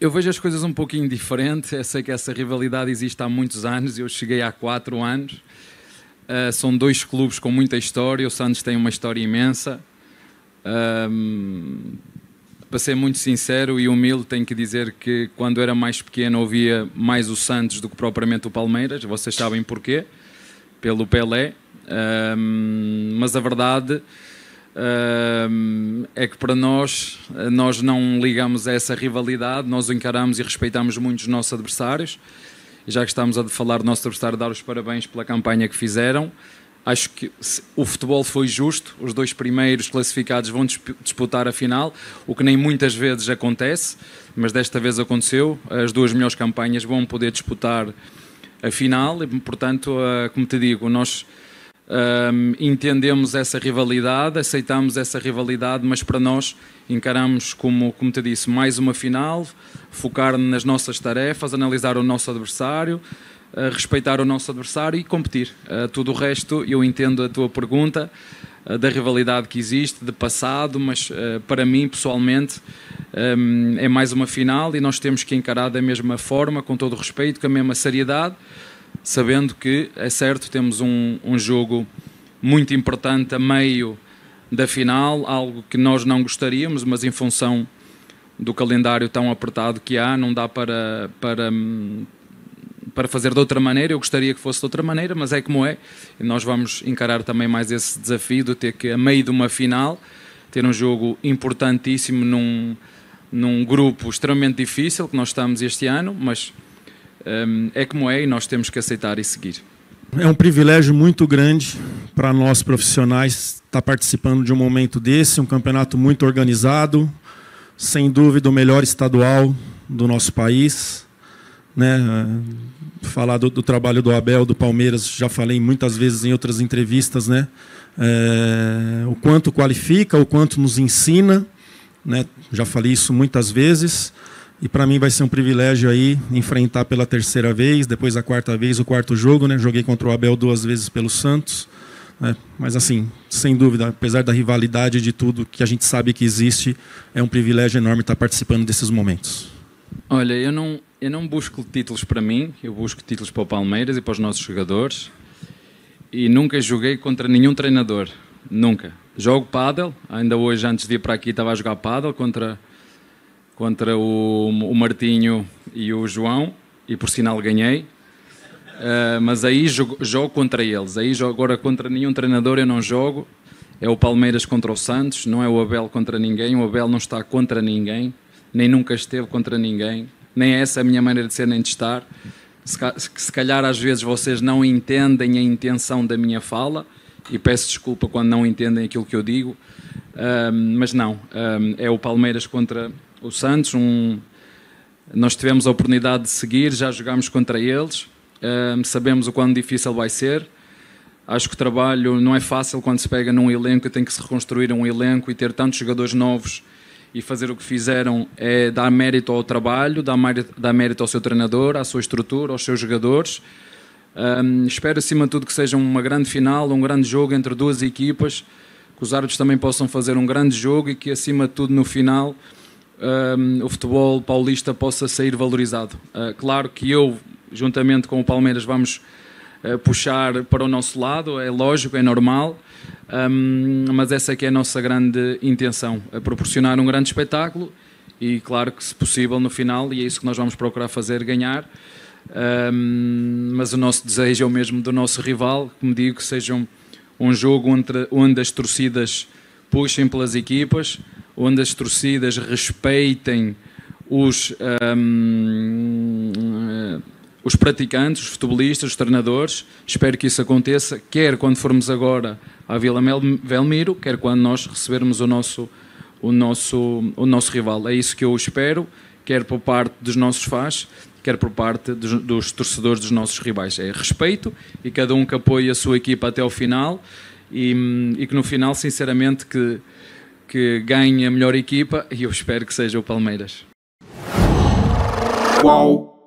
Eu vejo as coisas um pouquinho diferente. Eu sei que essa rivalidade existe há muitos anos. Eu cheguei há quatro anos. Uh, são dois clubes com muita história. O Santos tem uma história imensa. Um, para ser muito sincero e humilde, tenho que dizer que quando era mais pequeno ouvia mais o Santos do que propriamente o Palmeiras. Vocês sabem porquê? Pelo Pelé. Um, mas a verdade é que para nós, nós não ligamos a essa rivalidade, nós encaramos e respeitamos muito os nossos adversários. Já que estamos a falar do nosso adversário, dar os parabéns pela campanha que fizeram. Acho que o futebol foi justo, os dois primeiros classificados vão disputar a final, o que nem muitas vezes acontece, mas desta vez aconteceu. As duas melhores campanhas vão poder disputar a final e, portanto, ah, como te digo, nós um, entendemos essa rivalidade, aceitamos essa rivalidade, mas para nós encaramos como, como te disse, mais uma final, focar nas nossas tarefas, analisar o nosso adversário, uh, respeitar o nosso adversário e competir. Uh, tudo o resto, eu entendo a tua pergunta uh, da rivalidade que existe, de passado, mas para mim, pessoalmente, um, é mais uma final e nós temos que encarar da mesma forma, com todo o respeito, com a mesma seriedade sabendo que, é certo, temos um, um jogo muito importante a meio da final, algo que nós não gostaríamos, mas em função do calendário tão apertado que há, não dá para, para, para fazer de outra maneira. Eu gostaria que fosse de outra maneira, mas é como é. E nós vamos encarar também mais esse desafio de ter que, a meio de uma final, ter um jogo importantíssimo num, num grupo extremamente difícil que nós estamos este ano, mas é como é e nós temos que aceitar e seguir. É um privilégio muito grande para nós profissionais estar participando de um momento desse, um campeonato muito organizado, sem dúvida o melhor estadual do nosso país. Né? Falar do, do trabalho do Abel, do Palmeiras, já falei muitas vezes em outras entrevistas, né? É, o quanto qualifica, o quanto nos ensina, né? já falei isso muitas vezes. E para mim vai ser um privilégio aí enfrentar pela terceira vez, depois a quarta vez, o quarto jogo, né? Joguei contra o Abel duas vezes pelo Santos. Né? Mas assim, sem dúvida, apesar da rivalidade de tudo que a gente sabe que existe, é um privilégio enorme estar participando desses momentos. Olha, eu não, eu não busco títulos para mim, eu busco títulos para o Palmeiras e para os nossos jogadores. E nunca joguei contra nenhum treinador, nunca. Jogo pádel, ainda hoje antes de ir para aqui estava a jogar pádel contra contra o, o Martinho e o João, e por sinal ganhei. Uh, mas aí jogo, jogo, contra eles. Aí jogo agora contra nenhum treinador eu não jogo. É o Palmeiras contra o Santos, não é o Abel contra ninguém. O Abel não está contra ninguém, nem nunca esteve contra ninguém. Nem é essa a minha maneira de ser nem de estar. Se, se calhar às vezes vocês não entendem a intenção da minha fala e peço desculpa quando não entendem aquilo que eu digo. Uh, mas não, uh, é o Palmeiras contra o Santos. Um, nós tivemos a oportunidade de seguir, já jogámos contra eles, um, sabemos o quão difícil vai ser. Acho que o trabalho não é fácil quando se pega num elenco, tem que se reconstruir um elenco e ter tantos jogadores novos e fazer o que fizeram é dar mérito ao trabalho, dar mérito, dar mérito ao seu treinador, à sua estrutura, aos seus jogadores. Um, espero acima de tudo que seja uma grande final, um grande jogo entre duas equipas, que os árbitros também possam fazer um grande jogo e que acima de tudo no final um, o futebol paulista possa sair valorizado. Uh, claro que eu, juntamente com o Palmeiras, vamos uh, puxar para o nosso lado, é lógico, é normal, um, mas essa é que é a nossa grande intenção, é proporcionar um grande espetáculo e, claro que, se possível, no final, e é isso que nós vamos procurar fazer, ganhar. Um, mas o nosso desejo é o mesmo do nosso rival, como digo, que seja um, um jogo onde, onde as torcidas puxem pelas equipas, onde as torcidas respeitem os, um, os praticantes, os futebolistas, os treinadores. Espero que isso aconteça, quer quando formos agora à Vila Velmiro, quer quando nós recebermos o nosso, o nosso, o nosso rival. É isso que eu espero, quer por parte dos nossos fãs, quer por parte dos, dos torcedores dos nossos rivais. É respeito e cada um que apoie a sua equipa até ao final e, e que no final, sinceramente, que que ganhe a melhor equipa e eu espero que seja o Palmeiras. Uau.